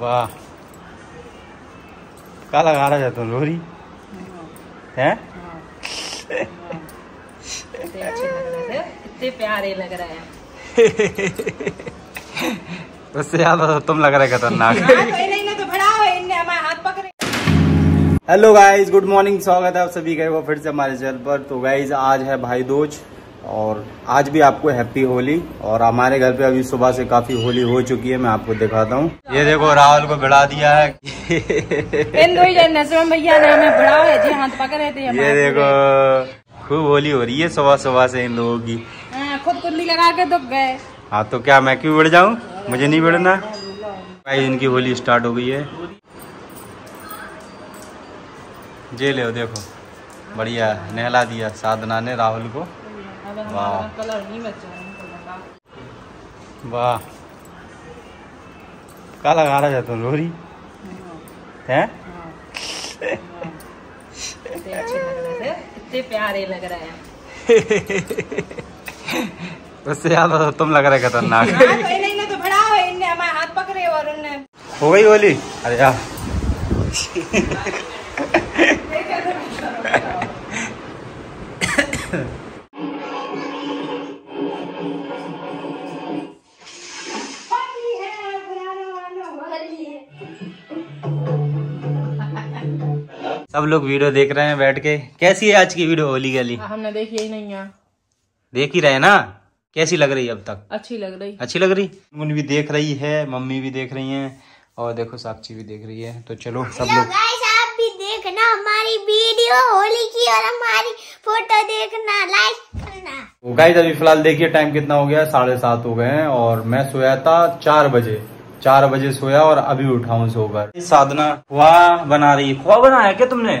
वाह। क्या लगा रहा है तुम लोरी? है? प्यारे लग रहे हैं उससे ज़्यादा तो तुम लग रहे खतरनाक तो तो हेलो गाइस गुड मॉर्निंग स्वागत है आप सभी का फिर से हमारे चैनल पर। तो गाइस आज है भाई दूज। और आज भी आपको हैप्पी होली और हमारे घर पे अभी सुबह से काफ़ी होली हो चुकी है मैं आपको दिखाता हूँ। ये देखो राहुल को बिड़ा दिया है। भैया ने हमें बढ़ाओ है जी हाथ पकड़े थे ये देखो खूब होली हो रही है सुबह सुबह से इन लोगों की। हाँ, खुद कुंडली लगा के दुख गए। हाँ तो क्या मैं क्यों बिड़ जाऊँ? मुझे नहीं बिड़ना भाई इनकी होली स्टार्ट हो गई है। जे ले देखो। बढ़िया नहला दिया साधना ने राहुल को। वाह। हमारा कलर नहीं बचा लगा। वाह। क्या लगा रहा है तुम लोरी? है? अच्छे लग रहे प्यारे लग रहे हैं। उससे ज़्यादा तो तुम लग रहे खतरनाक। हाँ, तो इन्हें ने बढ़ाओ है इनने हमारे हाथ पकड़े और उनने हो गई होली अरे यार। सब लोग वीडियो देख रहे हैं बैठ के। कैसी है आज की वीडियो होली गली हमने देखी ही नहीं है। देख ही रहे ना? कैसी लग रही है अब तक? अच्छी लग रही। अच्छी लग रही? मुन भी देख रही है मम्मी भी देख रही है और देखो साक्षी भी देख रही है। तो चलो सब लोग आप भी देखना हमारी वीडियो होली की और हमारी फ़ोटो देखना लाइक करना। गाइस अभी फ़िलहाल देखिए टाइम कितना हो गया साढ़े सात हो गए हैं और मैं सोया था चार बजे। चार बजे सोया और अभी उठा हूँ सोकर साधना खुआ बना रही है खोआ बनाया क्या तुमने?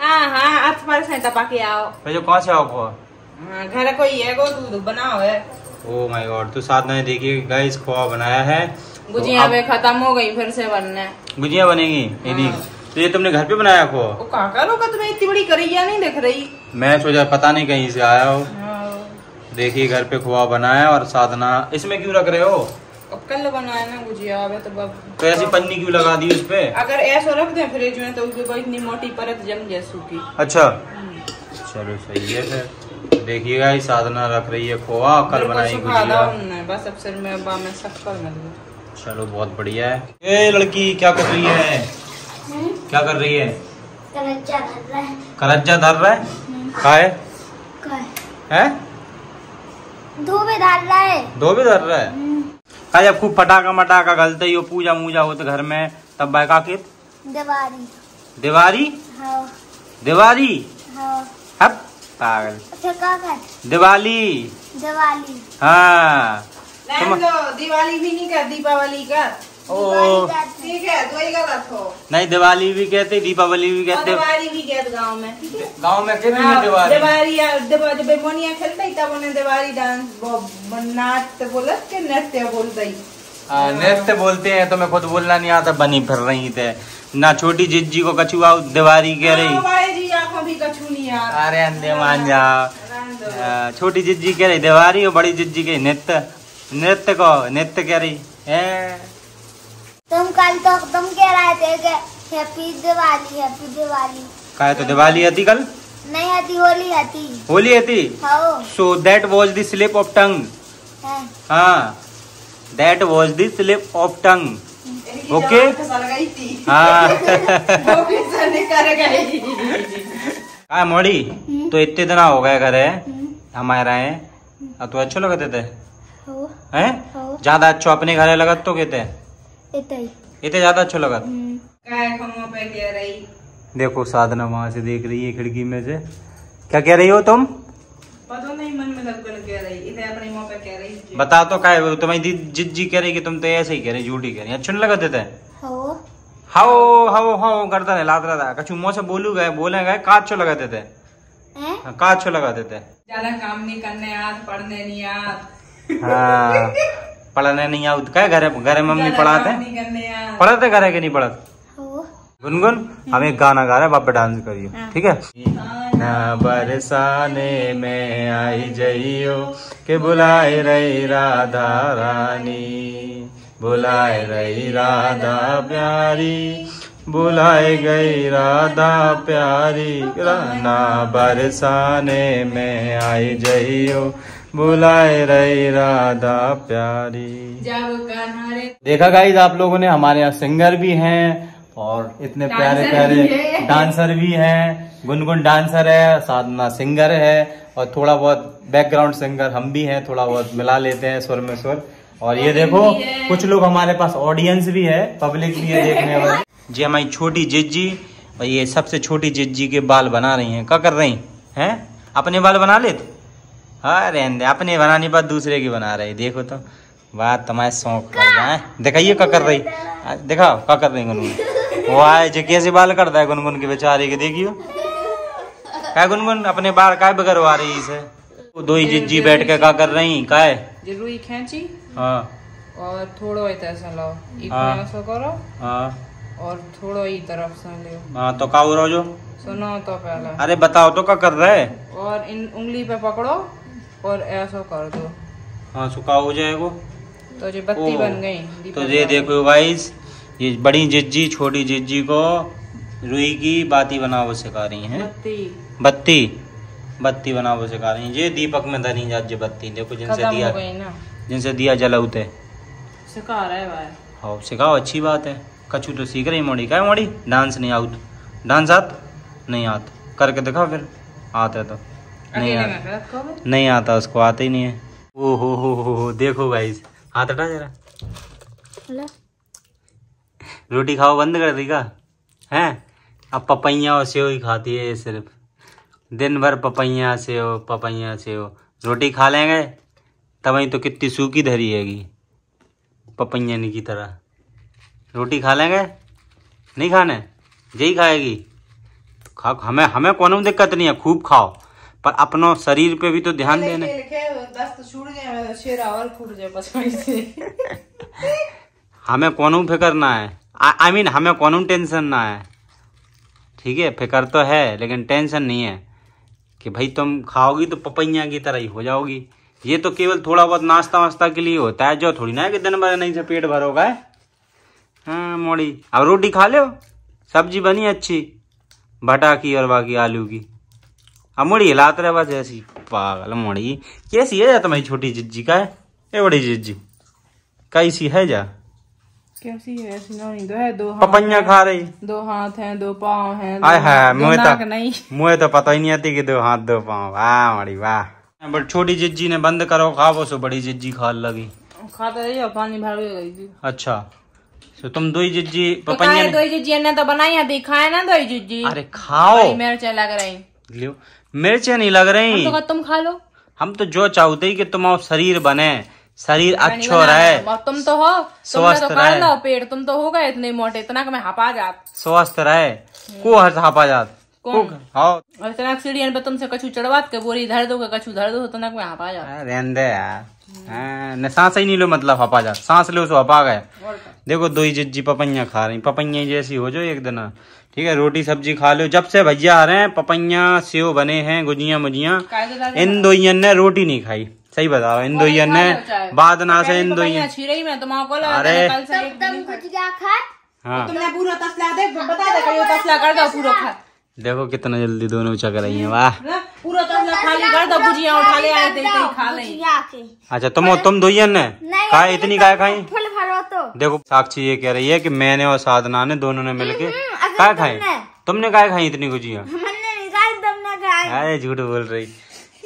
हाँ हाँ तपा के आओ। भैया कहाँ से आओ खोआ? हाँ, घर कोई है गो दूध बनाओ है। ओ माय गॉड तो साधना ने देखिए गाइस खोआ बनाया है। तो गुजिया वे खत्म हो गई फिर से बनने। गुजिया बनेगी यदि तो ये तुमने घर पे बनाया खोआ? काका लोग तुम्हें इतनी बड़ी करैया नहीं दिख रही? मैं सोचा पता नहीं कहीं से आया हो। हाँ, देखिए घर पे खोआ बनाया और साधना इसमें क्यों रख रहे हो? अब कल बनाया ना गुजिया अबे तो बब तो ऐसी पन्नी क्यों लगा दी उस पे? अगर ऐसा रख दे फ्रिज में तो उसके बाद इतनी मोटी परत जम जाए सूखी। अच्छा। चलो सही है फिर। देखिएगा ये साधना रख रही है खोआ कल बनाई गुजिया बस अब सिर में बा में शक्कर मिल गई चलो बहुत बढ़िया है। ए लड़की क्या कर रही है? क्या कर रही है? कर रहा है। करज्जा धर रहा है? का है कर हैं? में डाल रहा है। दो भी धर रहा है? का जब खूब पटाखा मटाखा गलते ही पूजा मूजा हो तो घर में तब बायका के दिवाली। दिवाली? हाँ। दिवाली? हाँ। हप पागल। अच्छा दिवाली। दिवाली। हाँ। दो दिवाली भी नहीं कर दीपावली का? ओ ठीक है तो ही गलत हो नहीं दिवाली भी कहते दीपावली भी कहते। दिवाली भी कहते गाँव में गाँव में कहते हैं हाँ, दिवाली। दिवाली जब मोनिया खेलता ही तब उन्हें दिवाली डांस नाच बोलत के नृत्य बोलता ही? नृत्य बोलते हैं तो मैं खुद बोलना नहीं आता बनी फिर रही थे। ना छोटी जिज्जी को कछुआ दिवाली कह रही। अरे अंधे मान जा छोटी जिज्जी कह रही दिवाली और बड़ी जिज्जी कह नृत्य। नृत्य को नृत्य कह रही है? तुम कल तो तुम कह रहे थे कि हैप्पी दिवाली हैप्पी दिवाली का तो दिवाली आती कल? नहीं आती होली आती होली आती हाँ। So that was the slip of tongue हाँ। That was the slip of tongue okay. जान फ़सल गई थी हाँ। वो भी सने कर गई। हाँ मोड़ी तो इतने दिन हो गए घर है हमारे है। अब तो अच्छो लगते थे। हैं। ज़्यादा अच्छो अपने घर लगत तो कहते ही। इतने ज़्यादा अच्छो लगत हम्म। काय खमो पे कह रही? देखो साधना वहाँ से देख रही है खिड़की में से। क्या कह रही हो तुम? पता नहीं मन में लग कर कह रही। इधर अपने मुँह पे कह रही बता तो क्या है तुम्हारी दी- जिज्जी कह रही कि तुम तो ऐसे ही कह रही झूठी कह रही। अच्छो नहीं लगते थे? हो हाओ हाओ हाओ करता रहे लात रहा था कछु मुँह से बोलू गए बोले गए का अच्छो लगाते थे? हैं? का अच्छो लगाते थे? ज़्यादा काम नहीं करने आज पढ़ने नहीं आज हाँ। पढ़ने नहीं आउत क्या घर घर में मम्मी पढ़ाते पढ़ाते घर है कि नहीं पढ़त? गुनगुन हम एक गाना गा रहे हैं बापे डांस करियो हाँ। ठीक है? ना बरसाने में आई जइयो के बुलाए रही राधा रानी। बुलाए रही राधा प्यारी बुलाए गई राधा प्यारी। राना बरसाने में आई जइयो बुलाए रही राधा प्यारी। देखा गाइज़ आप लोगों ने हमारे यहाँ सिंगर भी हैं और इतने प्यारे प्यारे डांसर भी हैं। गुनगुन डांसर है साधना सिंगर है और थोड़ा बहुत बैकग्राउंड सिंगर हम भी हैं थोड़ा बहुत मिला लेते हैं स्वर में स्वर। और ये देखो कुछ लोग हमारे पास ऑडियंस भी है पब्लिक भी है देखने वाले। जी हमारी छोटी जिज्जी और ये सबसे छोटी जिज्जी के बाल बना रही हैं। क्या कर रही हैं? अपने बाल बना ले हाँ रहने दे अपने बनाने पर दूसरे की बना रही देखो तो बात तुम्हारे शौक कर जाए दिखाइए क्या कर रही। आ, दिखाओ क्या कर रही गुनगुन? वो आए जो कैसे बाल करता है गुनगुन के बेचारे के देखियो। क्या गुनगुन अपने बाल काय बगरवा रही इसे? दो ही जिज्जी बैठ के क्या कर रही काय? जे रुई खेची। हाँ। और थोड़ो इधर से लो हाँ। करो। हाँ। और थोड़ो ही तरफ़ से ले। हाँ तो का हो रहा जो? सुनो तो पहले। अरे बताओ तो क्या कर रहे और इन उंगली पे पकड़ो। और ऐसा कर दो हाँ सुखा हो जाएगा। तो ये बत्ती बन गई तो ये देखो गाइस ये बड़ी जिज्जी छोटी जिज्जी को रुई की बाती बनावो सिखा रही हैं। बत्ती। बत्ती बत्ती बनावो सिखा रही हैं। ये दीपक में धनी जात जे बत्ती देखो जिनसे दिया जिनसे दिया जलाउते सिखा रहे भाई। हाँ सिखाओ अच्छी बात है। कछु तो सीख रही मोड़ी। क्या मोड़ी डांस नहीं आउत। डांस आत नहीं आत। करके दिखा फिर आता है तो। नहीं आता। नहीं आता उसको आता ही नहीं है। ओ हो हो हो हो देखो भाई हाथ हटा जरा। रोटी खाओ बंद कर दी का? हैं? अब पपैया और सेव ही खाती है ये सिर्फ़। दिन भर पपैया सेव पपैया सेव। रोटी खा लेंगे तब वही तो कितनी सूखी धरी हैगी पपैया की तरह। रोटी खा लेंगे? नहीं खाने? यही खाएगी? खा हमें हमें कोनो दिक्कत नहीं है खूब खाओ। पर अपनो शरीर पे भी तो ध्यान देने। हमें कोनो फ़िक्र ना है। आई मीन हमें कोनो टेंशन ना है। ठीक है फ़िक्र तो है लेकिन टेंशन नहीं है कि भाई तुम खाओगी तो पपैया की तरह ही हो जाओगी। ये तो केवल थोड़ा बहुत नाश्ता वास्ता के लिए होता है जो थोड़ी ना है कि दिन भर नहीं से पेट भरोगा है। हाँ मोड़ी अब रोटी खा लो सब्ज़ी बनी अच्छी भटा की और बाकी आलू की। मोड़ी हिलाते रहे बस ऐसी पागल मोड़ी। कैसी है जा तुम्हारी छोटी जिज्जी का? है ये बड़ी जिज्जी। कैसी है जा? कैसी है? ऐसी नहीं दो है दो हाथ पपैया खा रही। दो हाथ हैं दो पाँव हैं आय मुझे तो नहीं। मुझे तो पता ही नहीं आती कि दो हाथ दो पाँव। वाह मड़ी वाह। बट छोटी जिज्जी ने बंद करो खाओ सो बड़ी जिज्जी खाल लगी। खाते पानी भर गई थी। अच्छा। तो तुम दो ही जिज्जी तो पपैया दो जिज्जी? ने तो बनाई है दिखाए ना दो जिज्जी? अरे खाओ। लग रही लियो। मिर्चें नहीं लग रही। तो तुम खा लो। हम तो जो चाहते ही कि तुम्हारा शरीर बने। शरीर अच्छा रहे। तुम तो हो। स्वस्थ तो रहे। पेड़ पेट। तुम तो हो गए इतने मोटे इतना कि मैं हपा जात। स्वस्थ रहे। को हापा जात। कौन? हाँ। और इतना सीढ़ियन पे तुमसे कछु चढ़वात के बोरी धर दो के कछु धर दो तो ना मैं हपा रहने दे यार। हाँ, न सांस ही नहीं लो मतलब हपा जात सांस लो सो हपा गए। देखो दो ही जिज्जी पपैया खा रही पपैया जैसी हो जो एक दिन। ठीक है रोटी सब्ज़ी खा लो। जब से भैया आ रहे हैं पपैया सेव बने हैं गुजिया मुजिया। इन दोइयन ने रोटी नहीं खाई। सही बताओ इन दोइयन ने बाद ना से इन दोइयन छिरई में तुम को लगा अरे। कल से एक तुम गुजिया खा हाँ। तुमने पूरा तसला दे बता दे कहियो तसला कर दो पूरा खा। देखो कितना जल्दी दोनों चक रही है वाह। पूरा तसला खाली कर दो भुजिया उठा ले आए थे खा ले। अच्छा तुम तुम दोइयन ने? खाए इतनी काय खाई? फुल भरो तो। देखो साक्षी ये कह रही है कि मैंने और साधना ने दोनों ने मिलके के काय खाई तुमने- तुमने काय खाई इतनी गुजिया खाई। अरे झूठ बोल रही।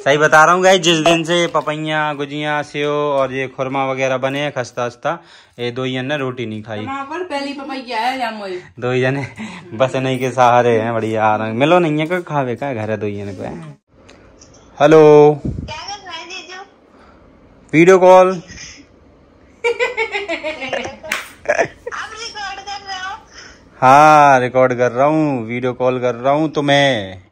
सही बता रहा हूँ गाइस जिस दिन से पपैया गुजिया सेव और ये खुरमा वगैरह बने हैं खस्ता खस्ता ये दो ही ने रोटी नहीं खाई। वहाँ पर पहली पपैया है या दो ही जने बस नहीं के सहारे हैं बढ़िया आ रहे हैं। मिलो नहीं है का खावे का घर है दो ही जने को हेलो। Video call. आप रिकॉर्ड कर रहे हो? हाँ रिकॉर्ड कर रहा हूँ वीडियो कॉल कर रहा हूँ तुम्हें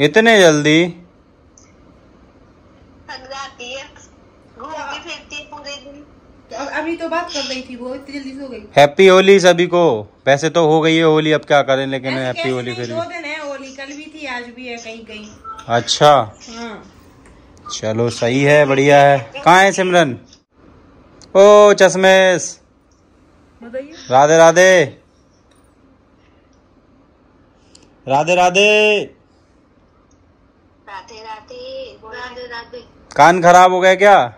इतने जल्दी? थक जाती है। घूमती फिरती पूरे दिन। अभी तो बात कर रही थी वो इतनी जल्दी सो गई। हैप्पी होली सभी को। वैसे तो हो गई है होली अब क्या करें लेकिन हैप्पी होली फिर दो दिन है होली कल भी थी आज भी है कहीं कहीं। अच्छा। हाँ। चलो सही है बढ़िया है। कहाँ है सिमरन? ओ चश्मेश राधे राधे। राधे राधे राधे राधे राधे कान खराब हो गया क्या?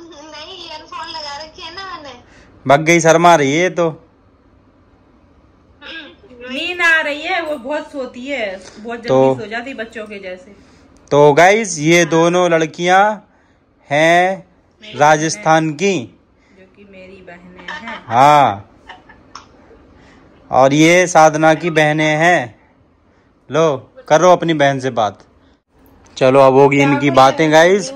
नहीं ईयरफोन लगा रखे है ना मैंने। भग गई शर्मा रही है तो। नींद आ रही है वो बहुत सोती है बहुत जल्दी तो- सो जाती बच्चों के जैसे। तो गाइज़ ये हाँ। दोनों लड़कियाँ हैं राजस्थान है, की जो कि मेरी बहनें हैं। हाँ। और ये साधना की बहनें हैं। लो करो अपनी बहन से बात। चलो अब होगी इनकी बातें गाइज़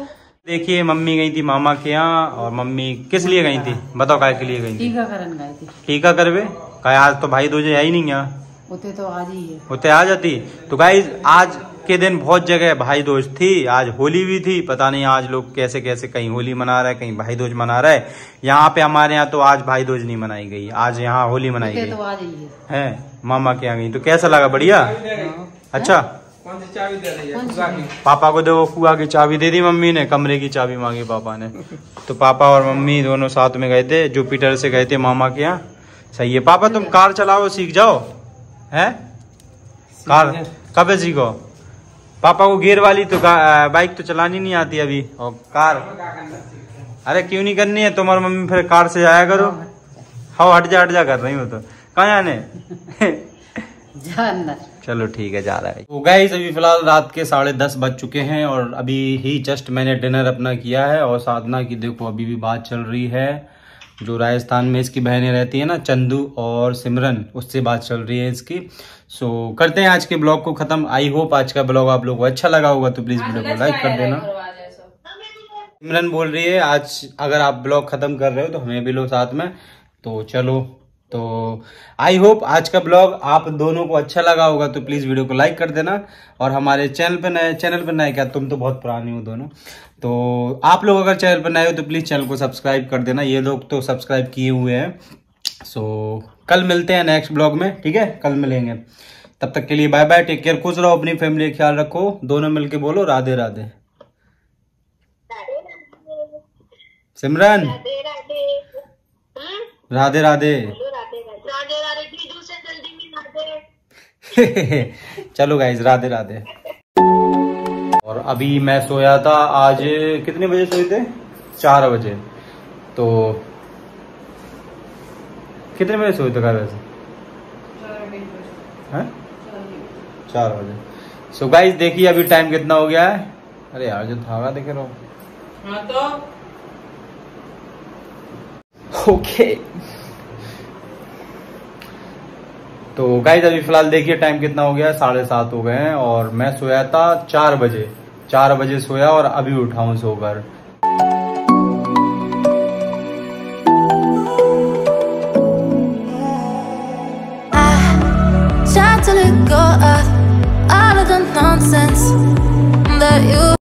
देखिए मम्मी गई थी मामा के यहाँ और मम्मी किस लिए गई थी? बताओ काय के लिए गई थी? टीकाकरण गए थे। टीका करवे? काय आज तो भाई दूजे है ही नहीं यहाँ। उते तो आज ही है। आ जाती। तो गाइज़ आज के दिन बहुत जगह भाई दूज थी आज होली भी थी पता नहीं आज लोग कैसे कैसे कहीं होली मना रहा है कहीं भाई दूज मना रहा। है यहाँ पे हमारे यहाँ तो आज भाई दूज नहीं मनाई गई आज यहाँ होली मनाई गई। तो आज ही है। है मामा के यहाँ गई। तो कैसा लगा बढ़िया? अच्छा? कौन सी पापा को देखो कुआ की चाबी दे दी मम्मी ने कमरे की चाबी मांगी पापा ने। तो पापा और मम्मी दोनों साथ में गए थे जुपिटर से गए थे मामा के यहाँ। सही है। पापा तुम कार चलाओ सीख जाओ। है? कार? कब सीखो? पापा को गियर वाली तो बाइक तो चलानी नहीं आती अभी। और कार? अरे क्यों नहीं करनी है? तुम्हारी मम्मी फिर कार से जाया करो। हाँ। हट जा हट जा कर रही हूँ तो। कहाँ जाने? चलो ठीक है जा रहा है। तो गाइस अभी फ़िलहाल रात के साढ़े दस बज चुके हैं और अभी ही जस्ट मैंने डिनर अपना किया है और साधना की देखो अभी भी बात चल रही है। जो राजस्थान में इसकी बहनें रहती है ना चंदू और सिमरन उससे बात चल रही है इसकी। सो करते हैं आज के ब्लॉग को खत्म। आई होप आज का ब्लॉग आप लोगों को अच्छा लगा होगा तो प्लीज़ वीडियो को लाइक कर देना। सिमरन बोल रही है आज अगर आप ब्लॉग खत्म कर रहे हो तो हमें भी लो साथ में। तो चलो तो आई होप आज का ब्लॉग आप दोनों को अच्छा लगा होगा तो प्लीज़ वीडियो को लाइक कर देना। और हमारे चैनल पे नए चैनल पे नए क्या तुम तो बहुत पुरानी हो दोनों। तो आप लोग अगर चैनल पर नए हो तो प्लीज़ चैनल को सब्सक्राइब कर देना। ये लोग तो सब्सक्राइब किए हुए हैं। सो so, कल मिलते हैं नेक्स्ट ब्लॉग में ठीक है? कल मिलेंगे। तब तक के लिए बाय बाय टेक केयर खुश रहो अपनी फैमिली ख्याल रखो दोनों मिलके बोलो राधे राधे। सिमरन। राधे राधे। हम्म? राधे। राधे राधे राधे दीदू से जल्दी मिला दे चलो गाइज़ राधे राधे। और अभी मैं सोया था आज कितने बजे सोए थे? चार बजे। तो कितने बजे सोए थे घर वैसे? चार बजे। सो गाइज़ देखिए अभी टाइम कितना हो गया है। अरे यार जो धागा देखे रहो। हाँ तो। ओके तो गाइज़ अभी फ़िलहाल देखिए टाइम कितना हो गया, साढ़े सात हो गए हैं और मैं सोया था चार बजे। चार बजे सोया और अभी उठा हूँ सोकर।